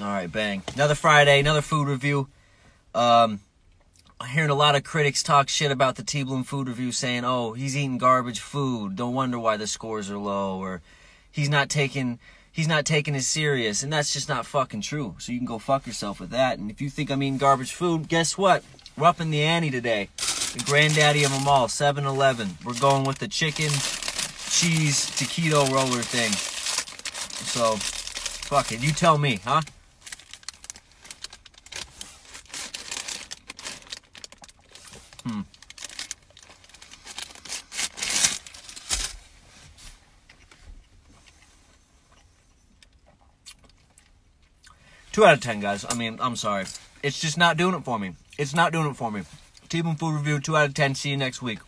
All right, bang. Another Friday, another food review. Um, hearing a lot of critics talk shit about the T Bloom food review, saying, "Oh, he's eating garbage food. Don't wonder why the scores are low," or he's not taking he's not taking it serious, and that's just not fucking true. So you can go fuck yourself with that. And if you think I'm eating garbage food, guess what? We're up in the ante today. The granddaddy of them all, 7-Eleven. We're going with the chicken cheese taquito roller thing. So, fuck it. You tell me, huh? Hmm. Two out of ten, guys. I mean, I'm sorry. It's just not doing it for me. It's not doing it for me. T-Bloom Food Review, two out of ten. See you next week.